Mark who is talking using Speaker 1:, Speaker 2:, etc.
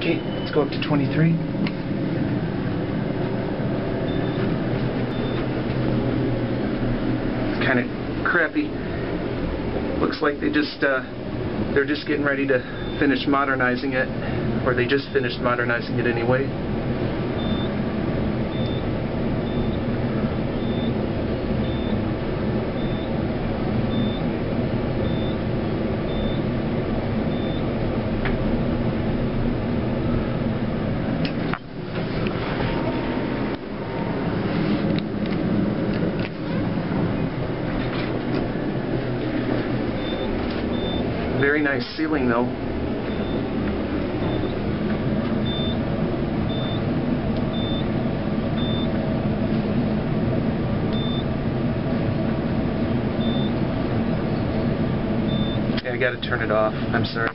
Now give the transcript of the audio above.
Speaker 1: Okay, let's go up to 23. It's kind of crappy. Looks like they just, uh, they're just getting ready to finish modernizing it, or they just finished modernizing it anyway. Very nice ceiling though. I gotta turn it off. I'm sorry.